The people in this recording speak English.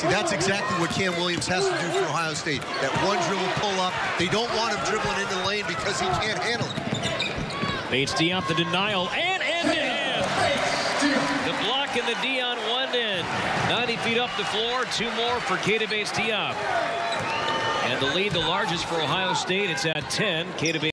See, that's exactly what Cam Williams has to do for Ohio State. That one dribble pull up. They don't want him dribbling into the lane because he can't handle it. Bates Diop the denial and end to end. The block and the Diop one in. 90 feet up the floor. Two more for Keita Bates Diop. And the lead, the largest for Ohio State. It's at 10. Keita Bates